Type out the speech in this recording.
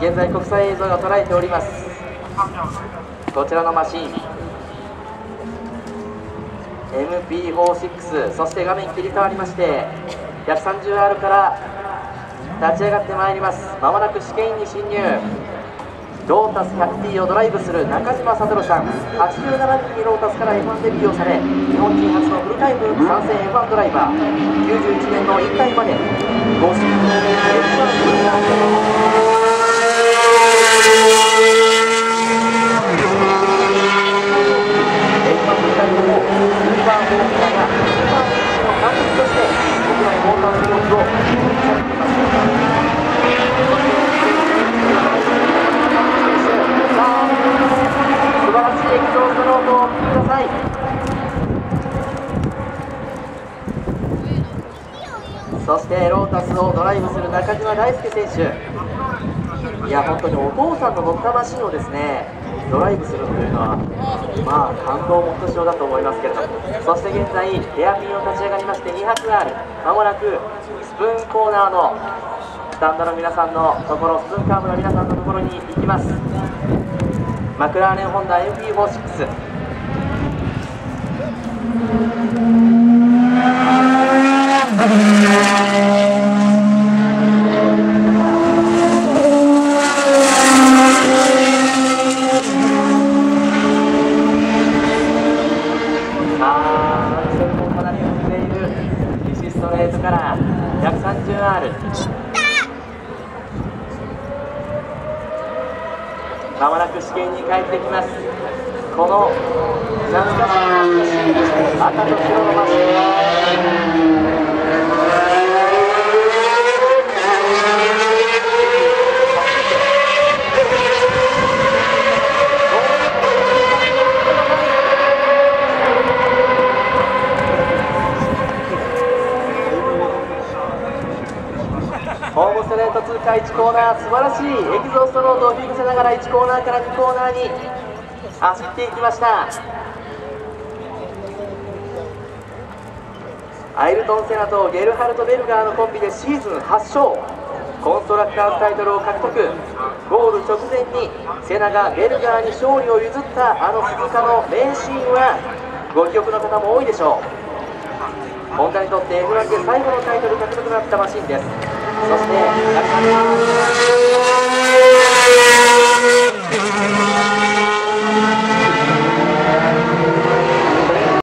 現在国際映像が捉えております。こちらのマシン。MP46 そして画面切り替わりまして 130R から立ち上がってまいります。まもなく試験員に侵入。ロータス 100T をドライブする中島悟さん。87年にロータスから F1 デビューをされ日本人初のフルタイム参戦 F1 ドライバー。91年の引退まで5シーズン F1 フルタそしてロータスをドライブする中島大輔選手。いや本当にお父さんの乗ったマシンをですねドライブするというのはまあ感動もひとしおだと思いますけれどもそして現在ヘアピンを立ち上がりまして 200R まもなくスプーンコーナーのスタンドの皆さんのところスプーンカーブの皆さんのところに行きます。マクラーレンホンダ MP46 ストレートから 130R まもなく試験に帰ってきます。この懐かしい赤と白のマシンストレート通過1コーナー素晴らしいエキゾーストロードを響かせながら1コーナーから2コーナーに走っていきました。アイルトン・セナとゲルハルト・ベルガーのコンビでシーズン8勝コンストラクターズタイトルを獲得。ゴール直前にセナがベルガーに勝利を譲ったあの鈴鹿の名シーンはご記憶の方も多いでしょう。ホンダにとって F1 で最後のタイトル獲得となったマシンです。そして